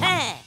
Hey!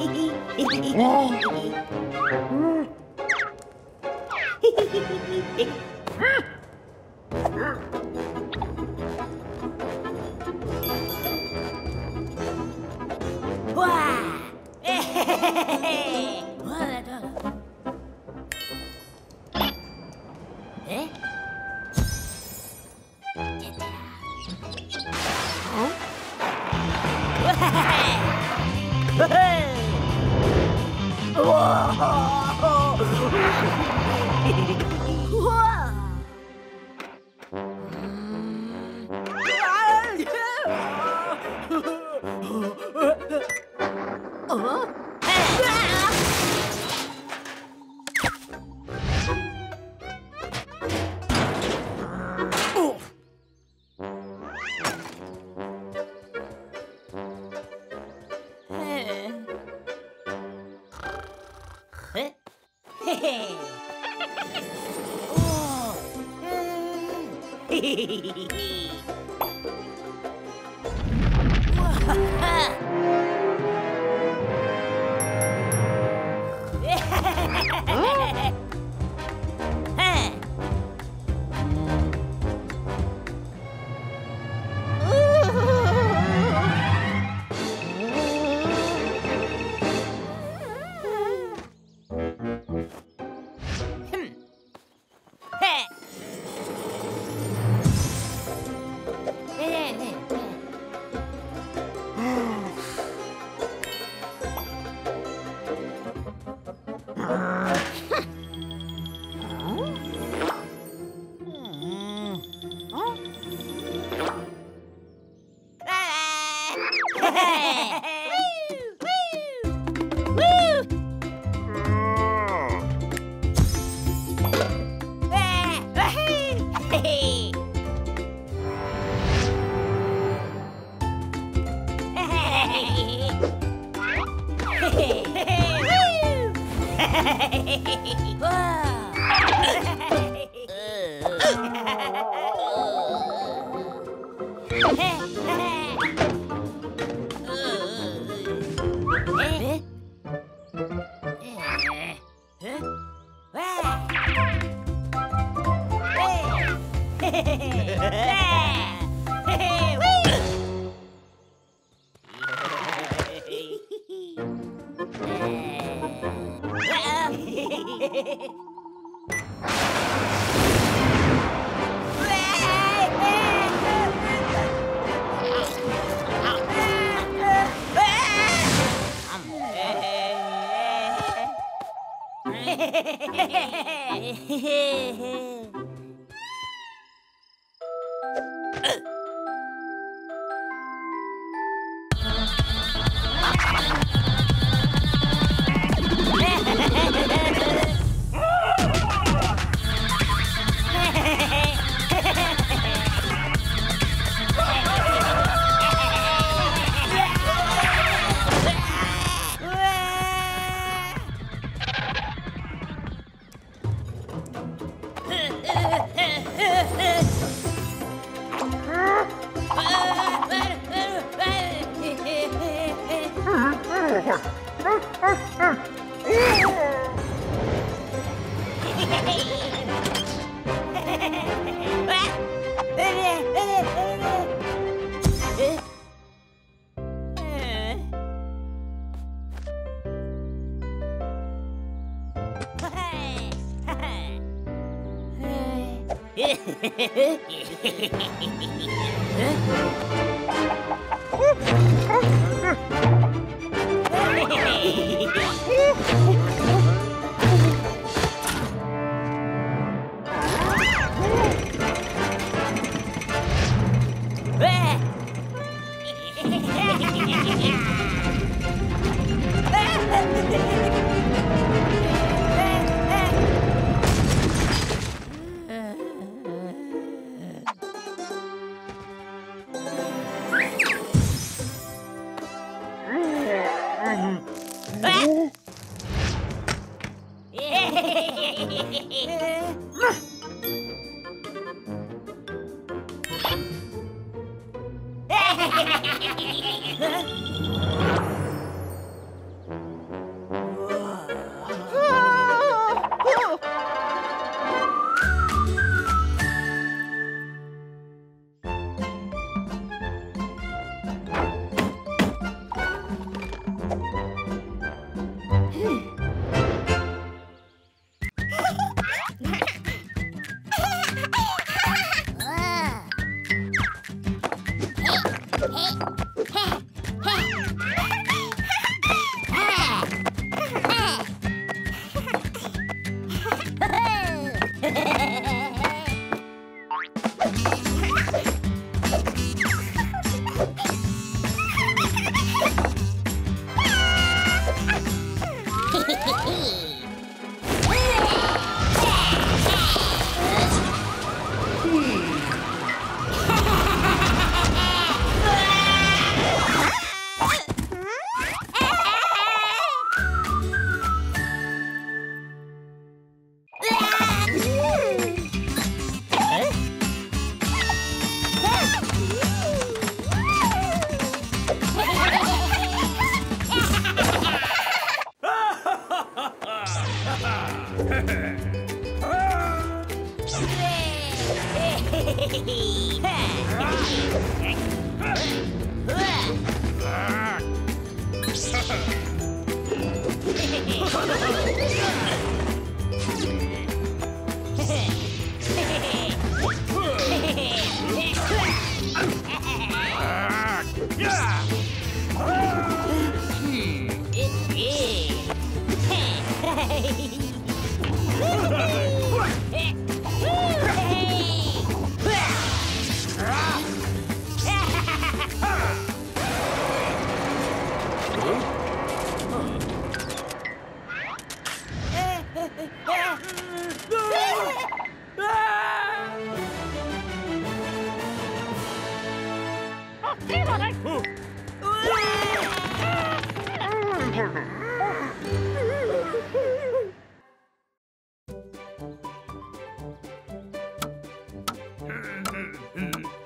おお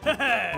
Hehehe!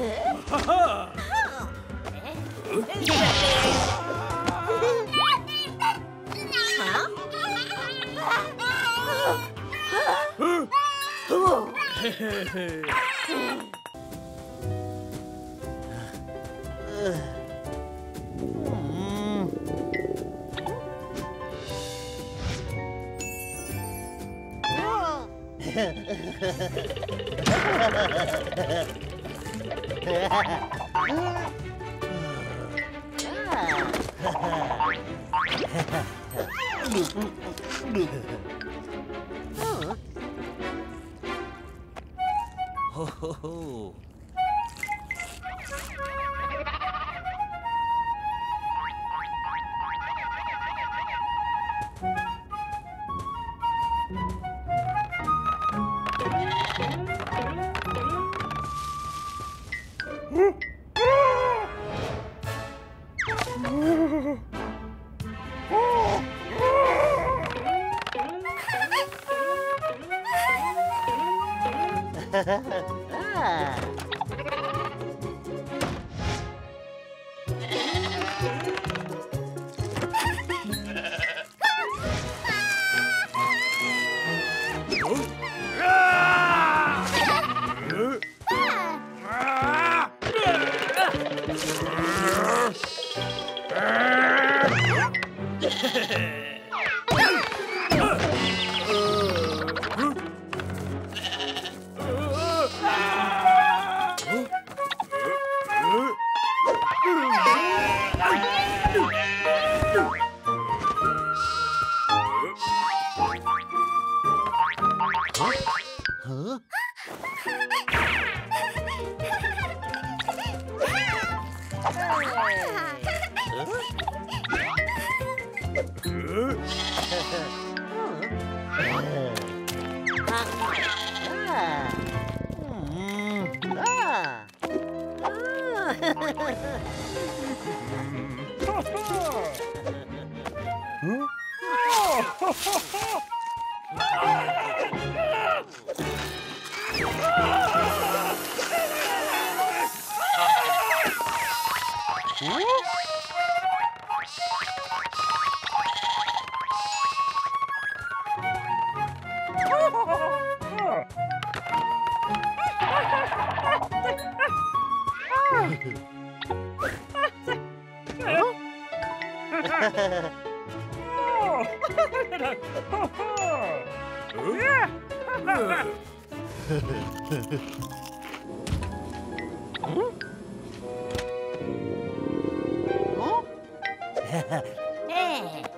Ha ha ha ha ha. Ho, ho, ho. 응? 어? 에?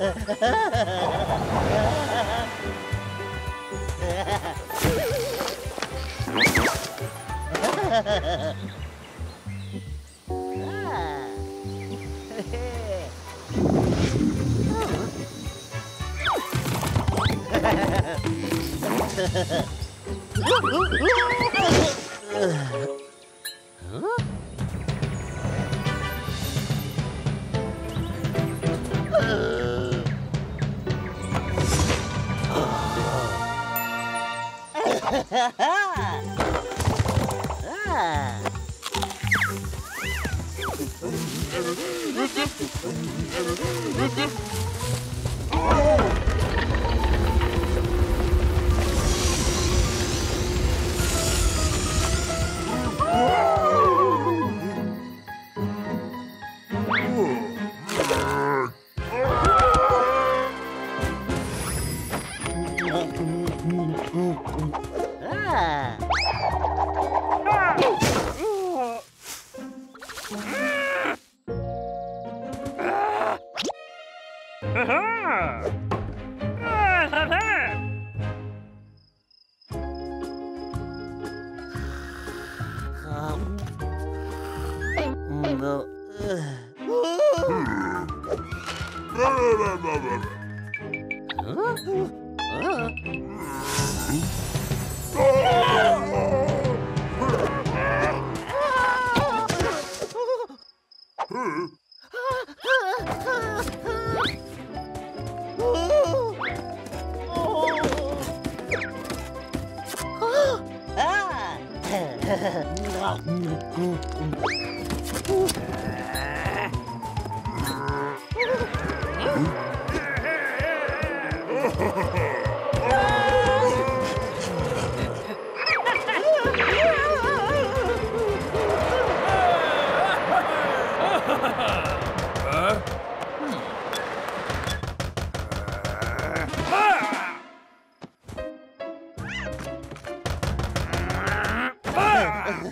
ああ。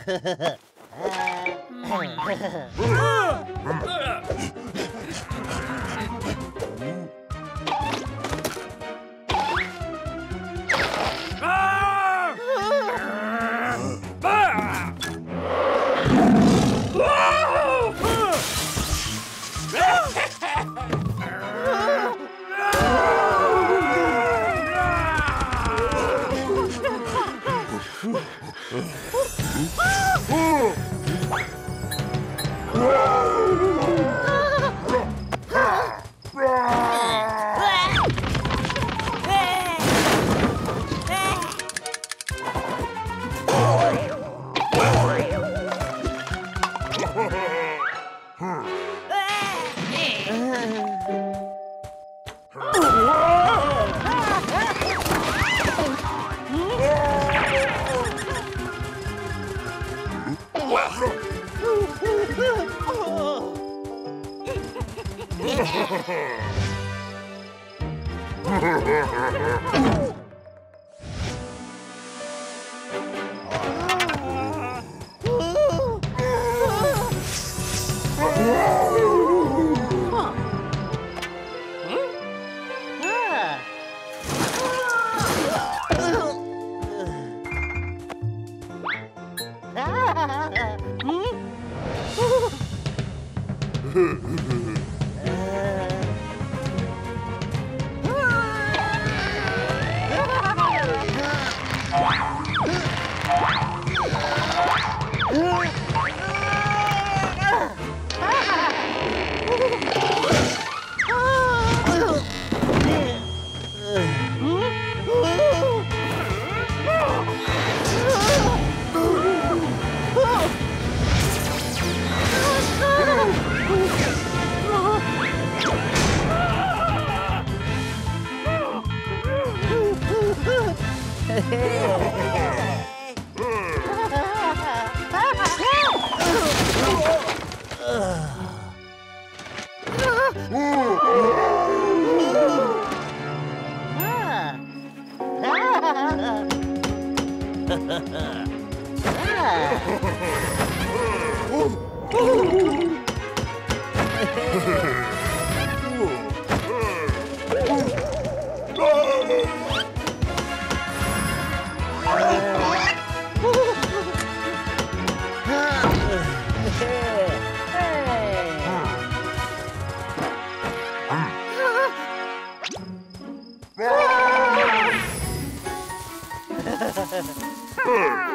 Ha ha ha. Hey!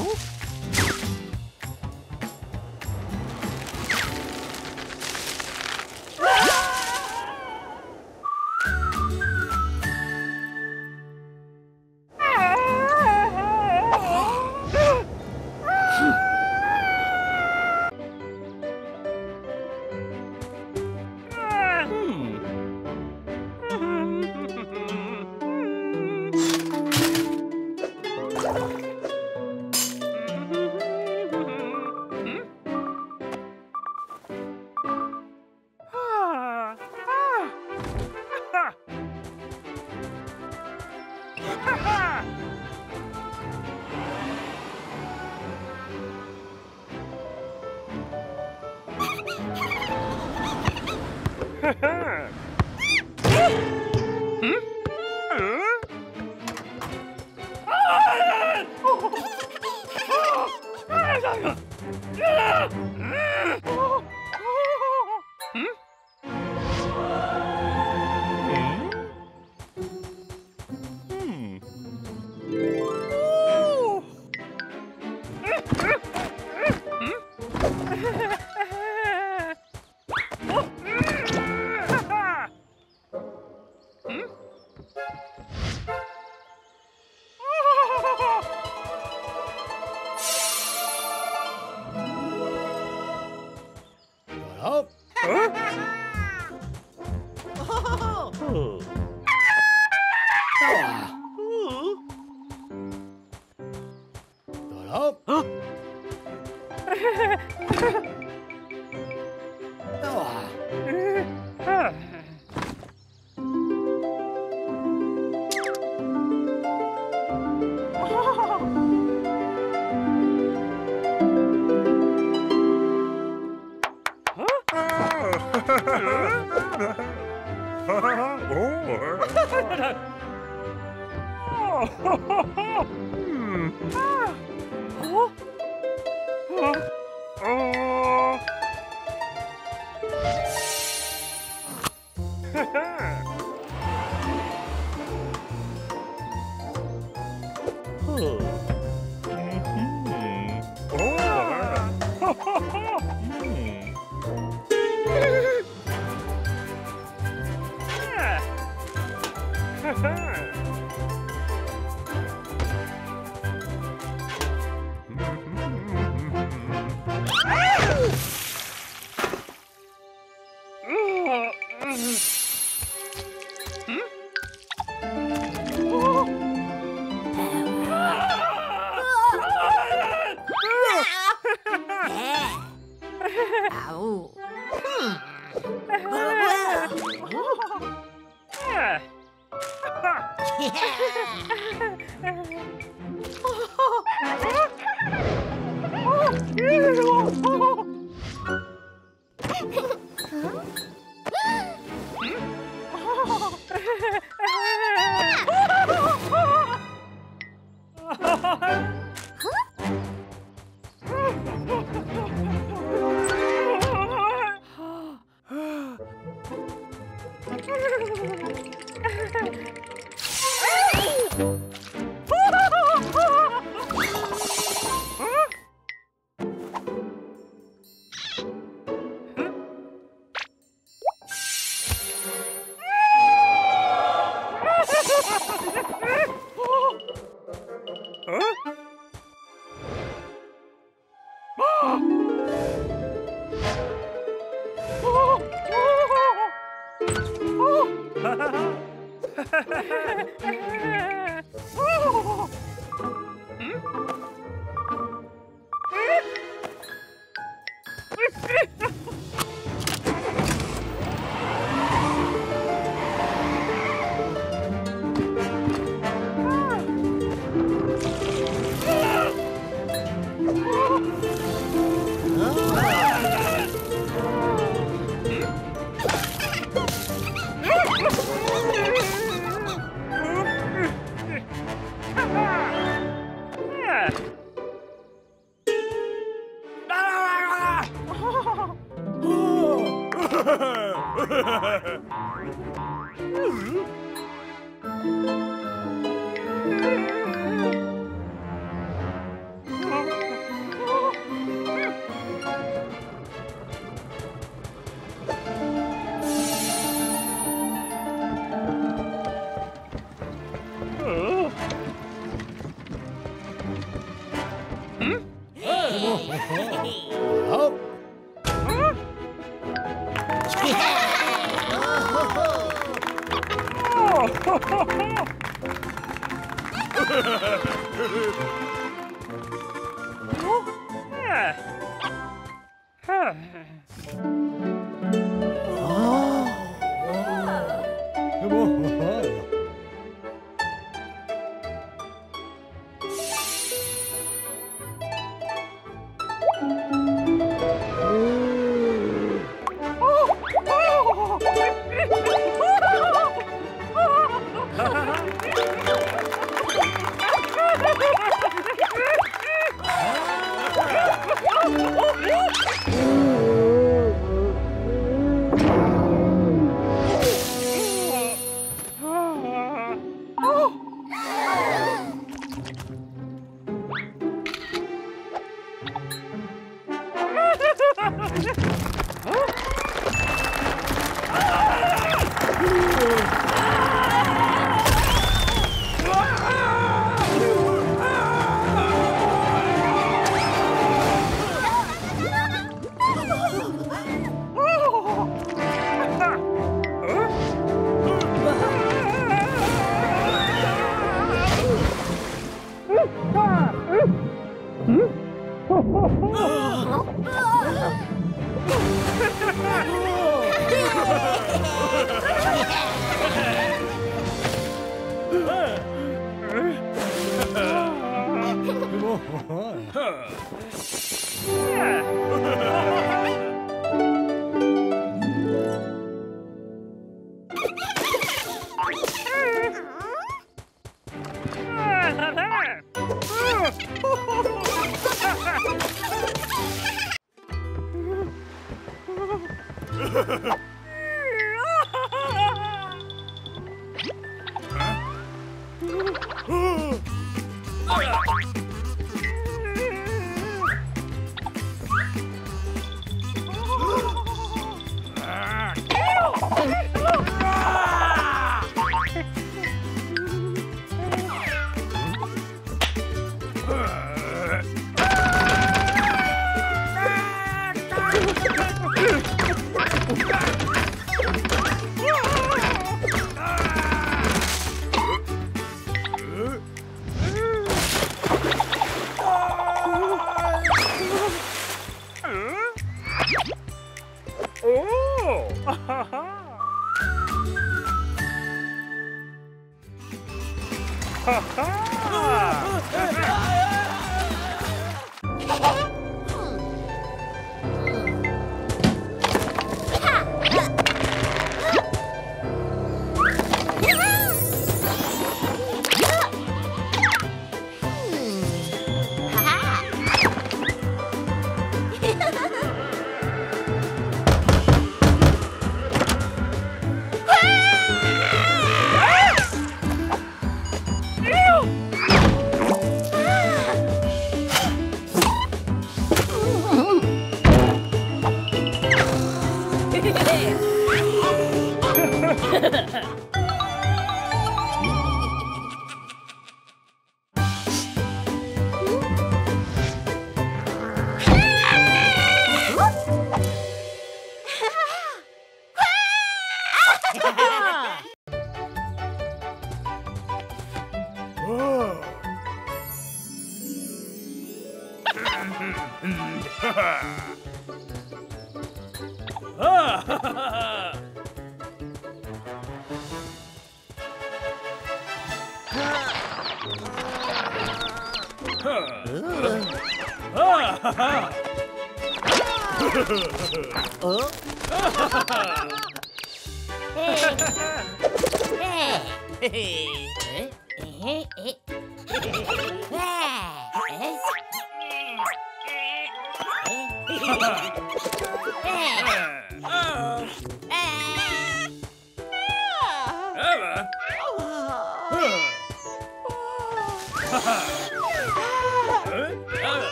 now?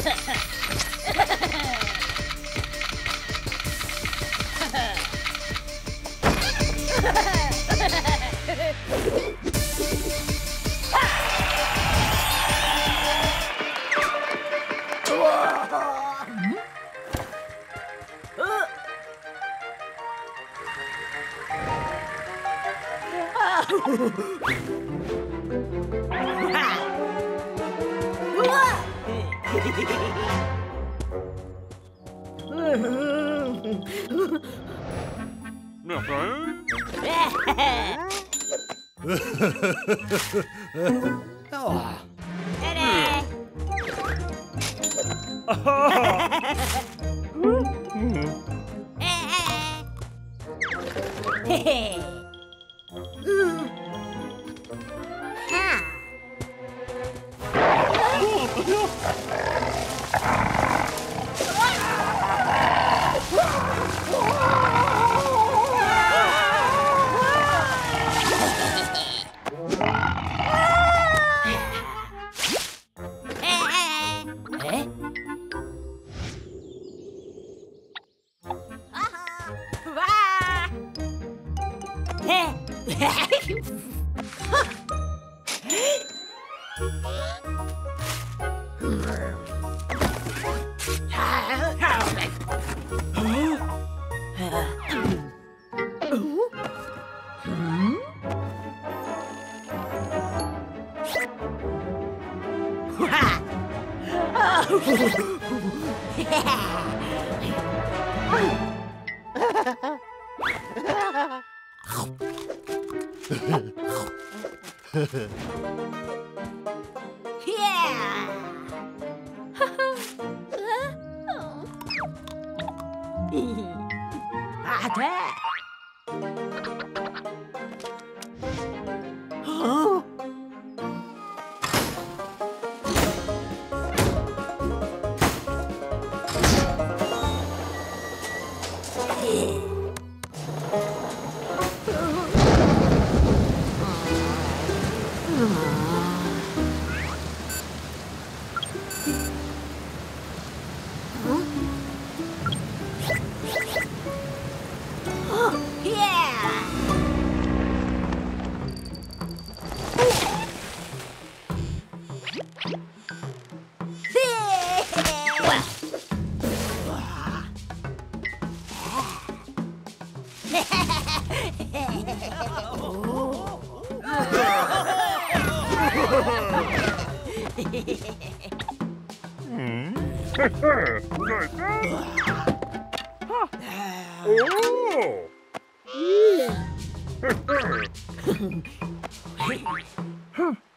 ハハハ。Ha ha ha. Hmm. Did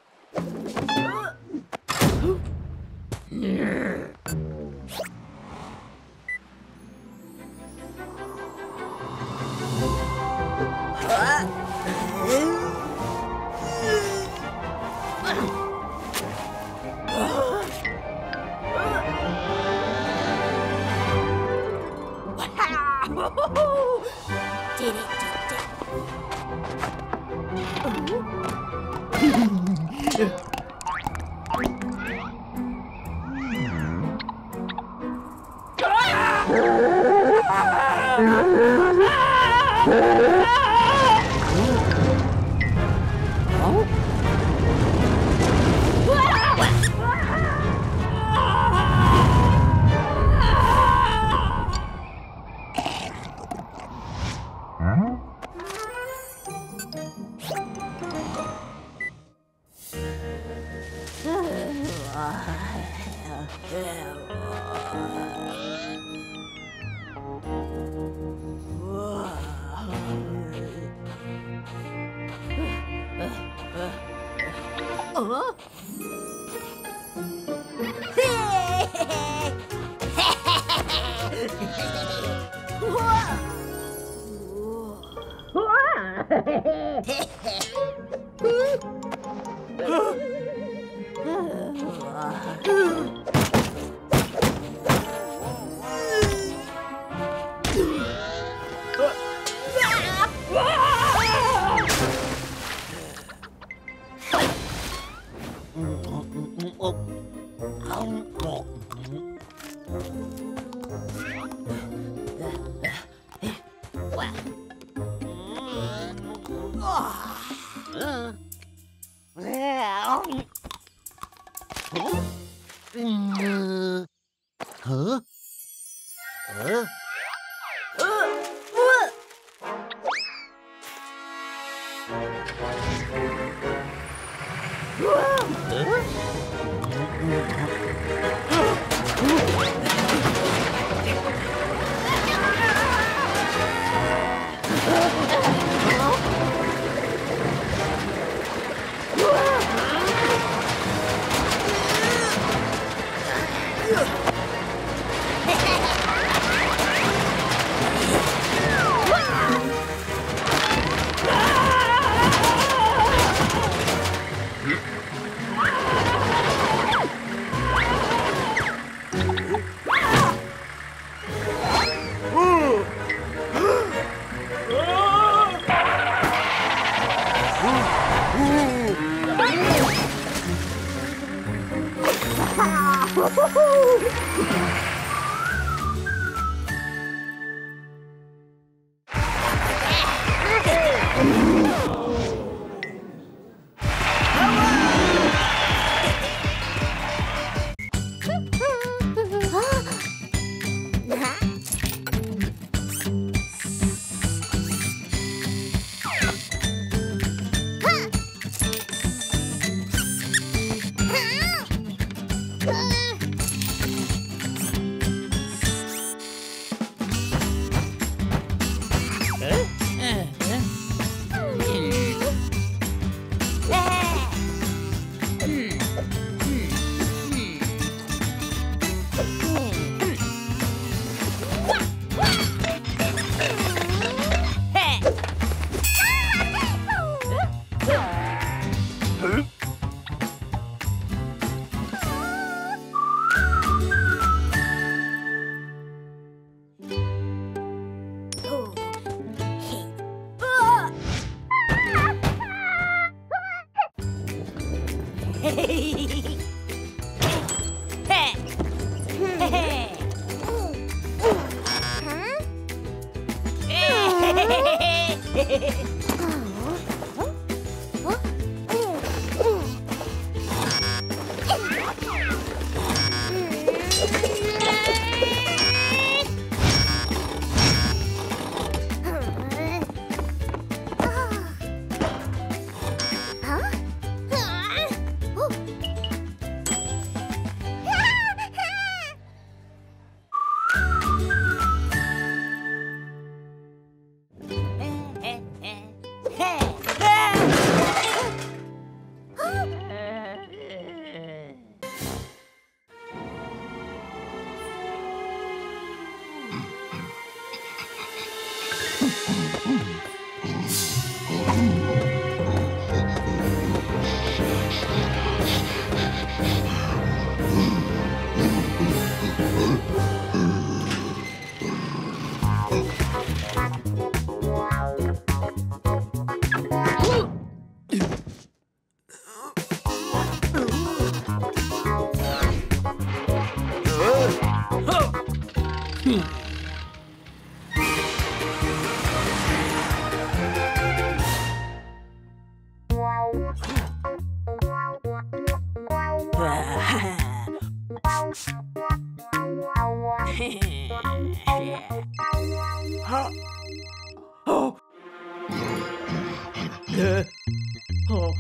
Oh.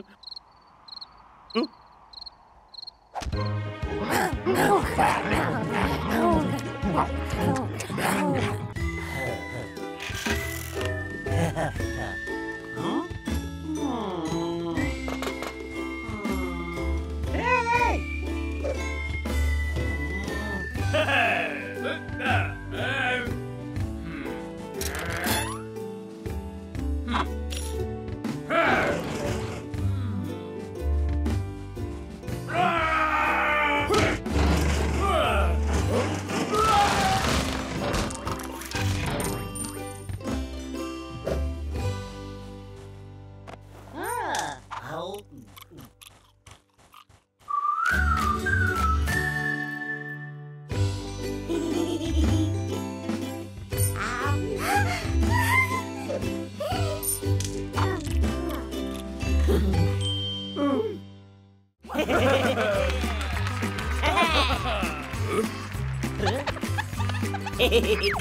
Ooh. Stop. Ah!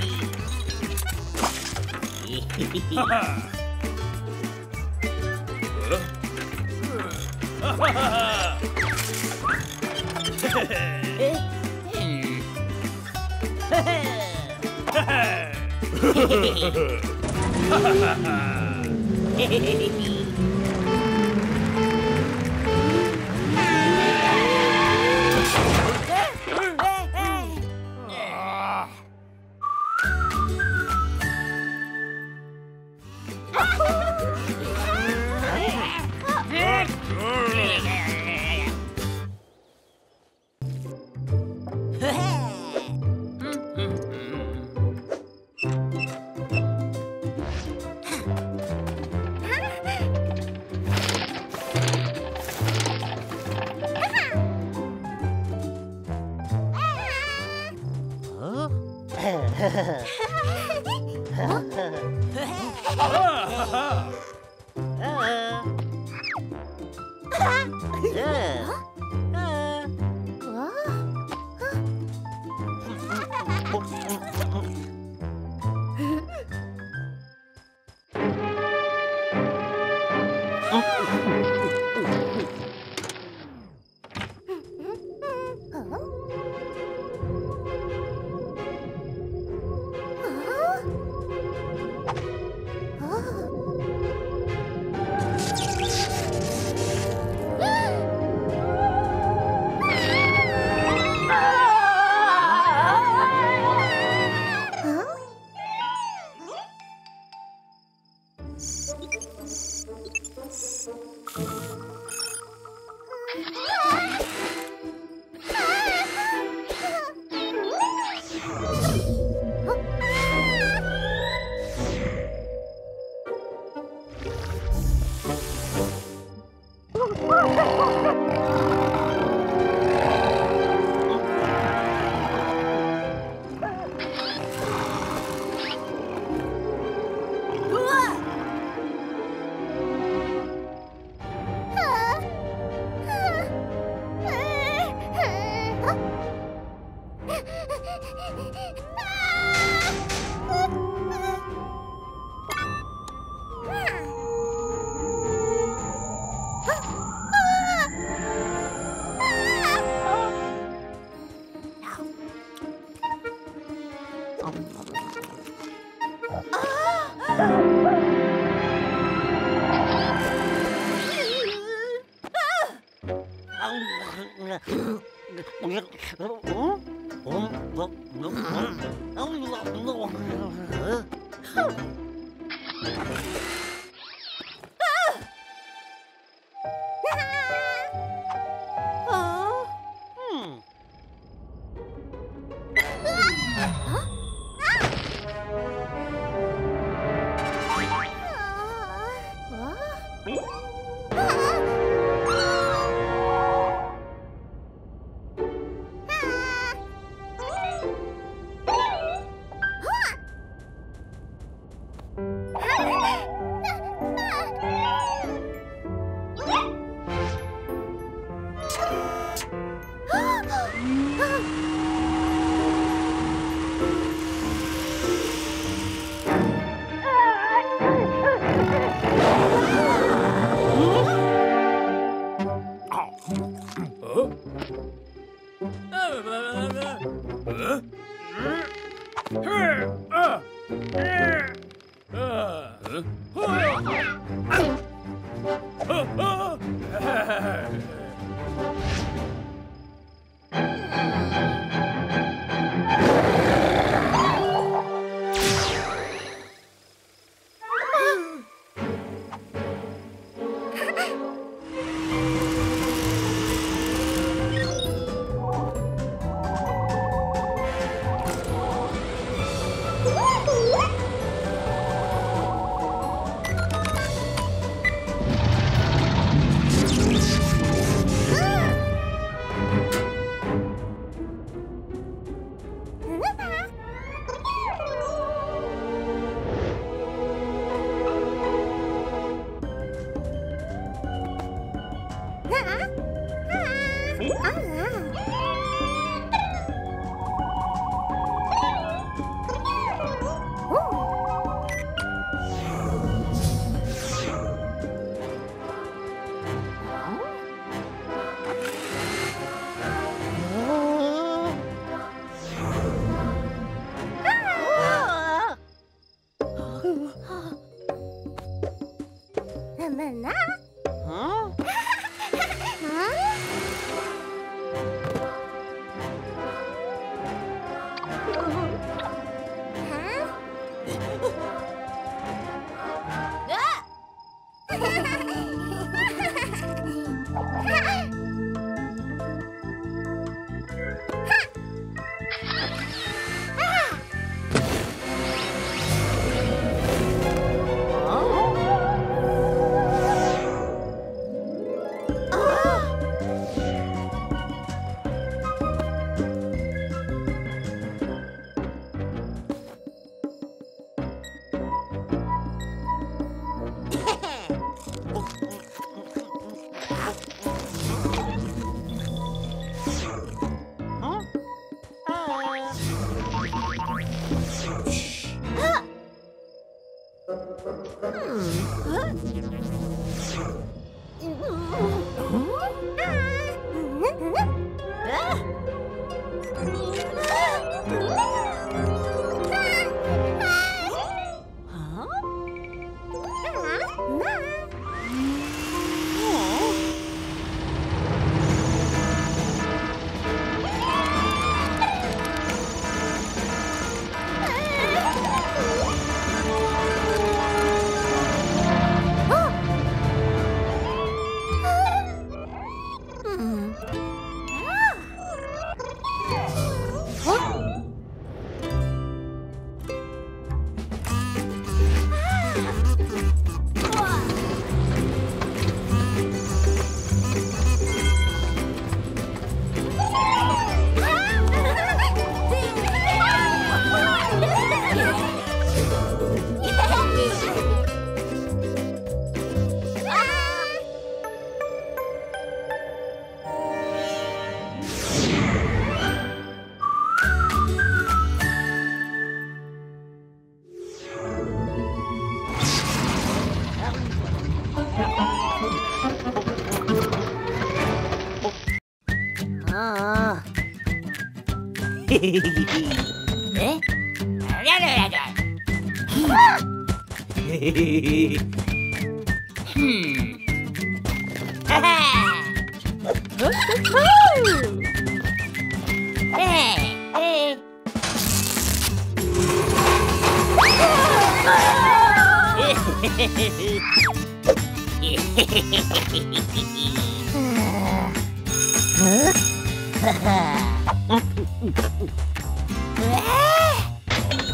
네?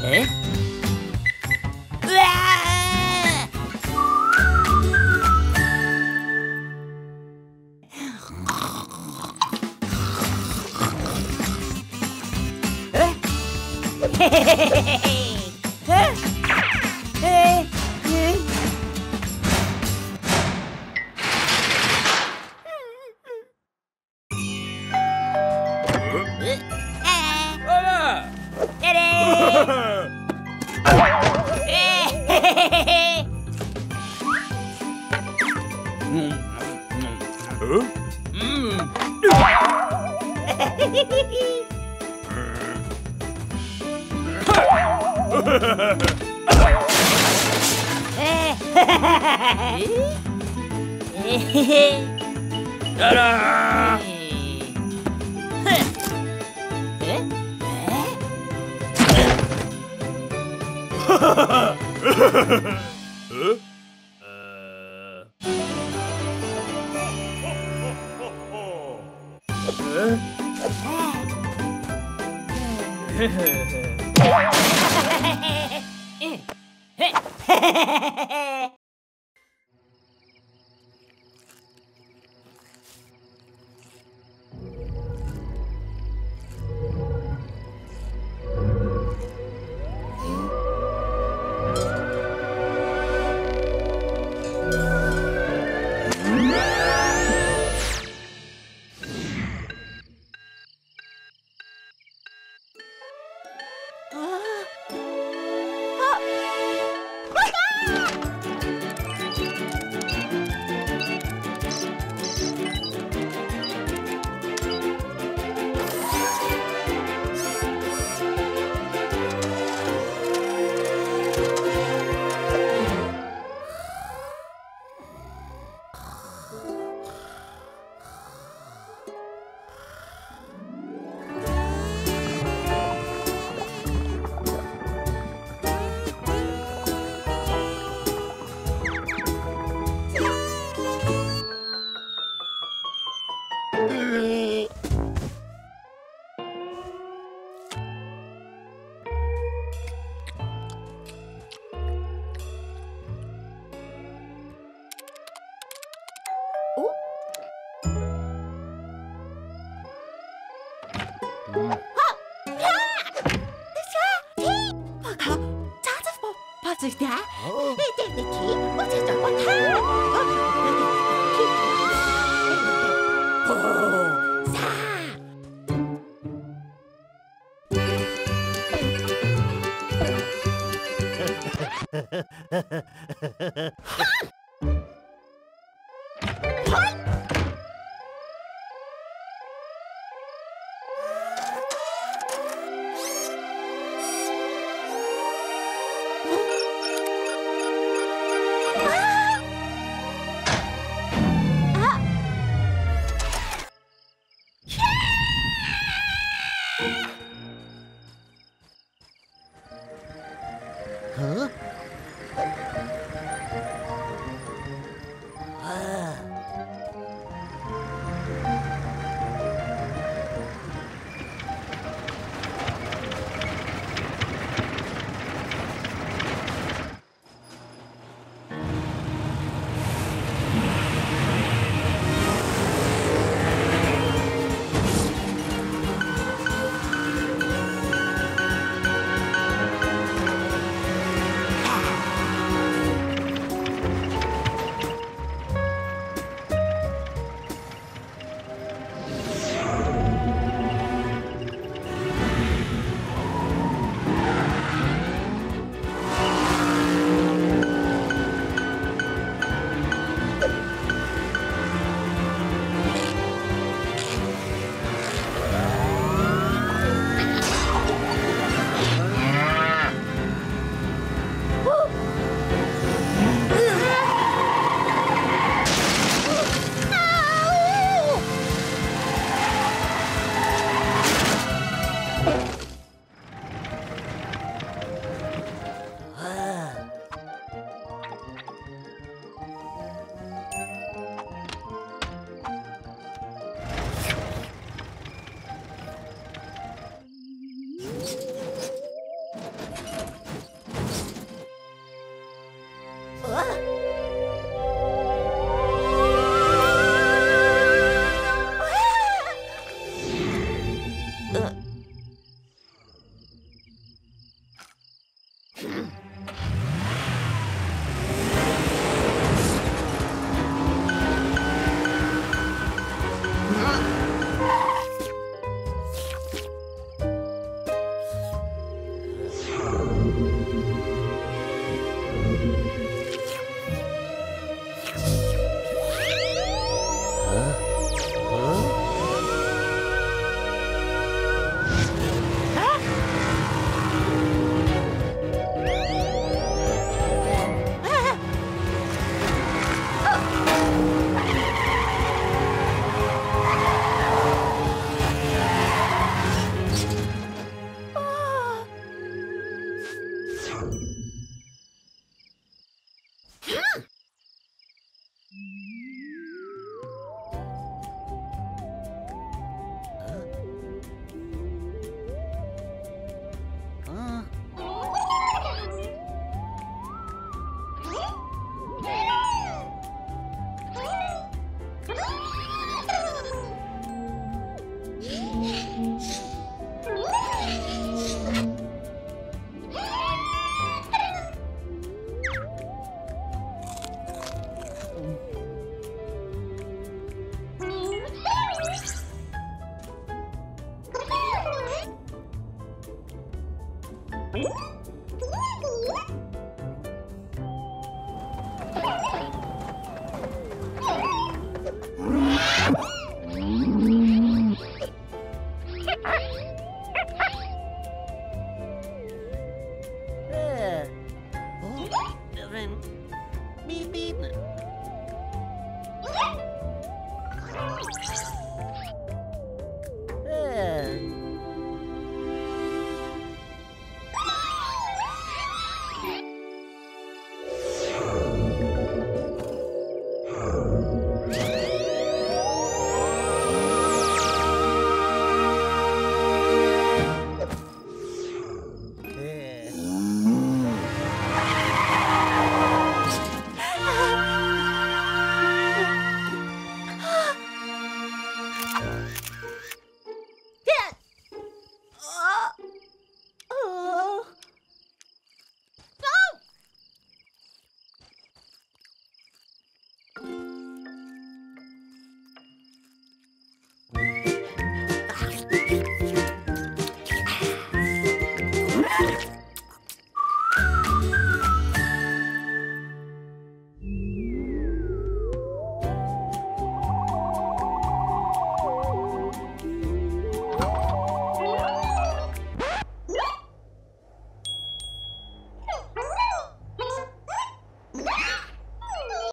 え